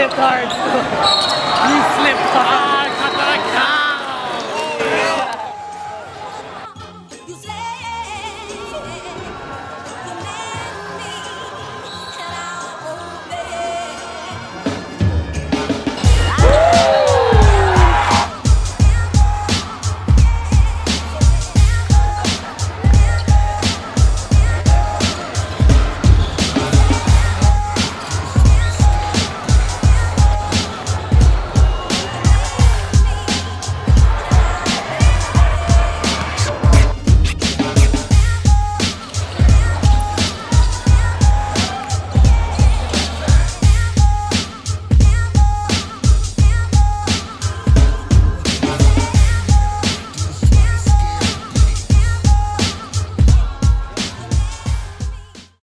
slip hard. you slip hard.